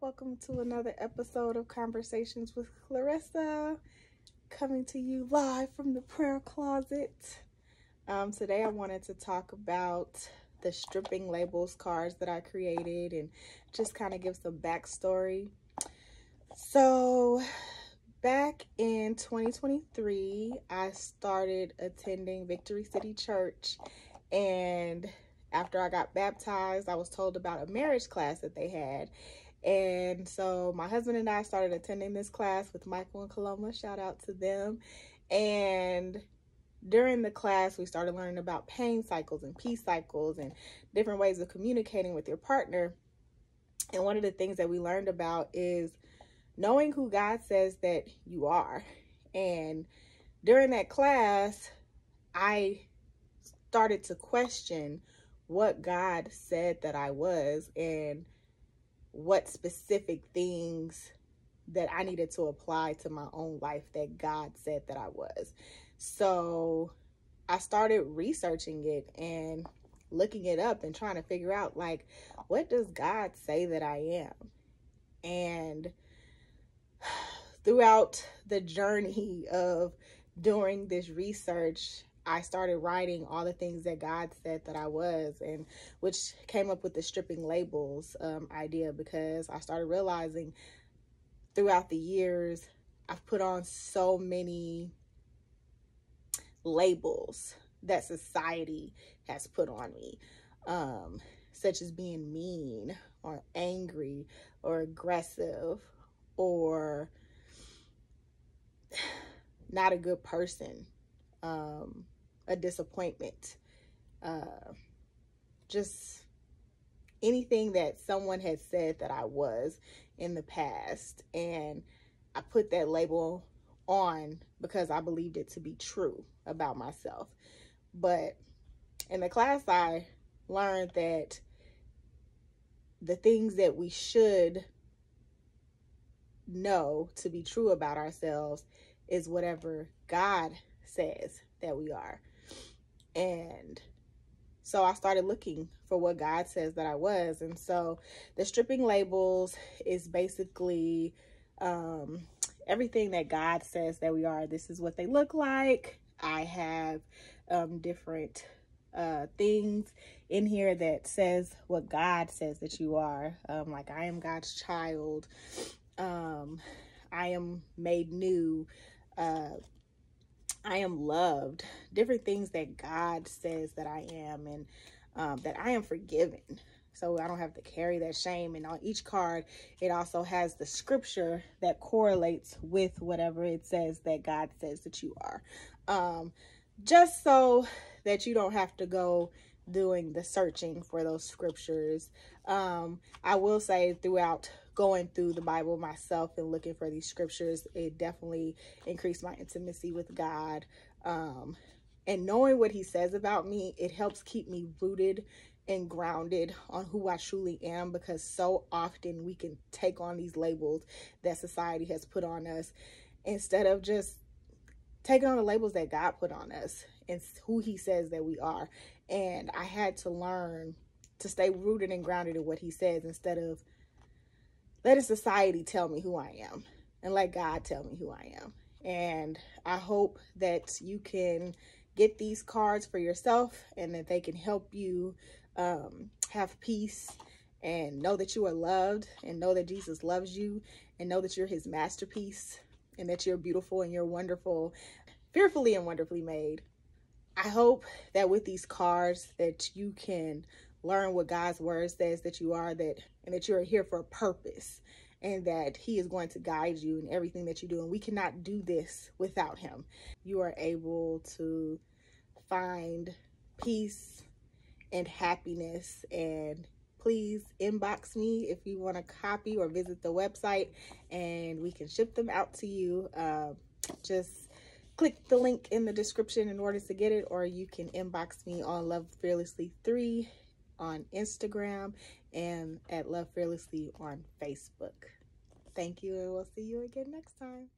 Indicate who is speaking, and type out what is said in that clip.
Speaker 1: Welcome to another episode of Conversations with Clarissa, coming to you live from the prayer closet. Um, today, I wanted to talk about the stripping labels cards that I created and just kind of give some backstory. So, back in 2023, I started attending Victory City Church, and after I got baptized, I was told about a marriage class that they had and so my husband and I started attending this class with Michael and Coloma. Shout out to them. And during the class, we started learning about pain cycles and peace cycles and different ways of communicating with your partner. And one of the things that we learned about is knowing who God says that you are. And during that class, I started to question what God said that I was and what specific things that I needed to apply to my own life that God said that I was. So I started researching it and looking it up and trying to figure out like what does God say that I am? And throughout the journey of doing this research, I started writing all the things that God said that I was, and which came up with the stripping labels um, idea because I started realizing throughout the years I've put on so many labels that society has put on me, um, such as being mean or angry or aggressive or not a good person. Um, a disappointment. Uh, just anything that someone had said that I was in the past. And I put that label on because I believed it to be true about myself. But in the class, I learned that the things that we should know to be true about ourselves is whatever God says that we are. And so I started looking for what God says that I was. And so the stripping labels is basically um, everything that God says that we are. This is what they look like. I have um, different uh, things in here that says what God says that you are. Um, like I am God's child. Um, I am made new. Uh, I am loved, different things that God says that I am, and um, that I am forgiven. So I don't have to carry that shame. And on each card, it also has the scripture that correlates with whatever it says that God says that you are. Um, just so that you don't have to go doing the searching for those scriptures. Um, I will say throughout going through the Bible myself and looking for these scriptures, it definitely increased my intimacy with God. Um, and knowing what he says about me, it helps keep me rooted and grounded on who I truly am because so often we can take on these labels that society has put on us instead of just taking on the labels that God put on us and who he says that we are. And I had to learn to stay rooted and grounded in what he says instead of letting society tell me who I am and let God tell me who I am. And I hope that you can get these cards for yourself and that they can help you um, have peace and know that you are loved and know that Jesus loves you and know that you're his masterpiece and that you're beautiful and you're wonderful, fearfully and wonderfully made. I hope that with these cards that you can learn what God's word says that you are that and that you're here for a purpose and that he is going to guide you in everything that you do and we cannot do this without him. You are able to find peace and happiness and please inbox me if you want a copy or visit the website and we can ship them out to you. Uh, just click the link in the description in order to get it or you can inbox me on Love Fearlessly 3 on Instagram and at Love Fearlessly on Facebook. Thank you and we'll see you again next time.